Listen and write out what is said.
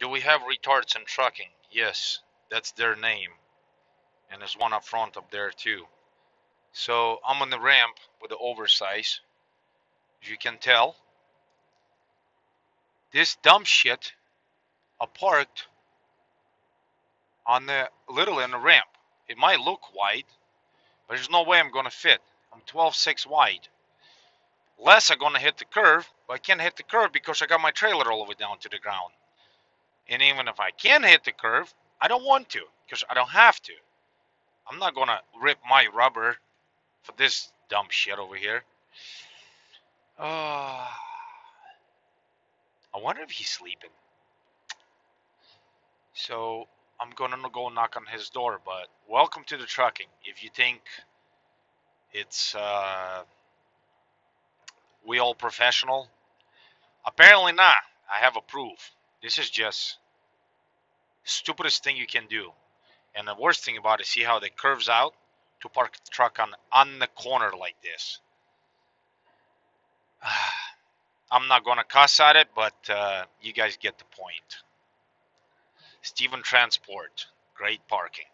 Do we have retards in trucking? Yes, that's their name. And there's one up front up there too. So I'm on the ramp with the oversize. As you can tell, this dumb shit are parked on the little in the ramp. It might look wide, but there's no way I'm gonna fit. I'm 12.6 wide. Less I'm gonna hit the curve, but I can't hit the curve because I got my trailer all the way down to the ground. And even if I can hit the curve, I don't want to because I don't have to. I'm not gonna rip my rubber for this dumb shit over here. Uh, I wonder if he's sleeping. So I'm gonna go knock on his door. But welcome to the trucking. If you think it's uh, we all professional, apparently not. I have a proof. This is just stupidest thing you can do. And the worst thing about it, see how it curves out to park the truck on on the corner like this. I'm not gonna cuss at it, but uh, you guys get the point. Stephen Transport, great parking.